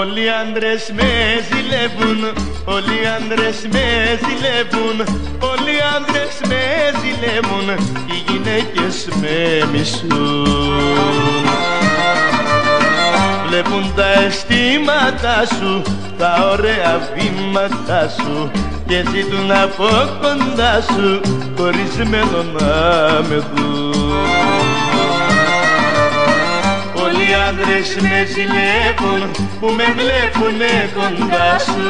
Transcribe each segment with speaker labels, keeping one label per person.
Speaker 1: Όλοι οι άντρες με ζηλεύουν, όλοι οι άντρες με ζηλεύουν Όλοι οι άντρες με ζηλεύουν, οι γυναίκες με μισούν. Βλέπουν τα αισθήματα σου, τα ωραία βήματα σου Και ζητούν από κοντά σου, χωρισμένο να με δουν οι άντρες με ζηλεύουν που με βλέπουνε κοντά σου.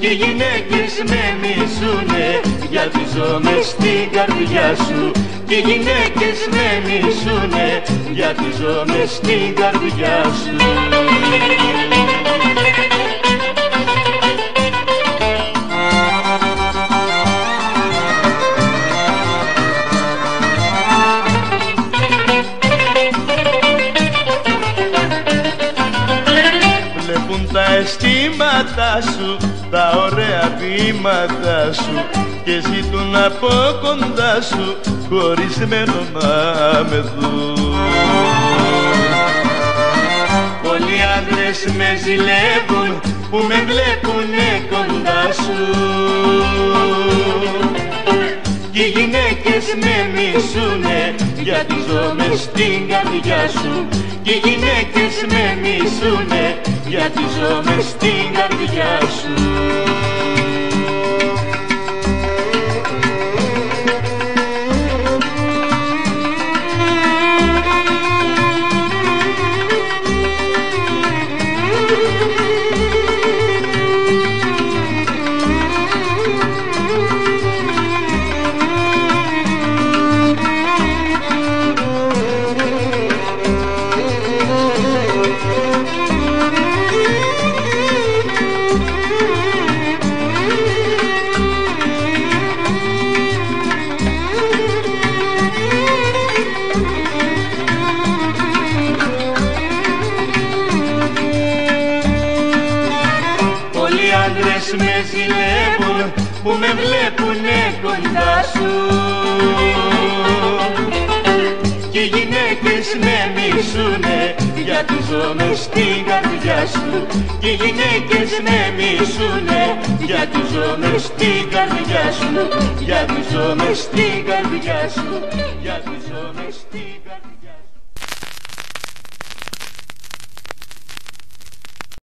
Speaker 1: Και οι γυναίκες με μισούνε γιατί ζω μες στην καρδιά σου. Και οι γυναίκες με μισούνε γιατί ζω μες στην καρδιά σου αισθήματα σου, τα ωραία βήματα σου και ζητούν από κοντά σου χωρισμένο να με δουν. Πολλοί άντρες με ζηλεύουν που με βλέπουνε κοντά σου και οι γυναίκες μες μισούνε γιατί ζω μες στην καρδιά σου. Και οι γυναίκες με μισούνε γιατί ζω μες στην καρδιά σου άντρες με ζηλεύουν που με βλέπουνε κοντά σου. Και οι γυναίκες με μισούνε γιατί ζω μες στην καρδιά σου. Και οι γυναίκες με μισούνε γιατί ζω μες στην καρδιά σου. Γιατί ζω μες στην καρδιά σου. Γιατί ζω μες στην καρδιά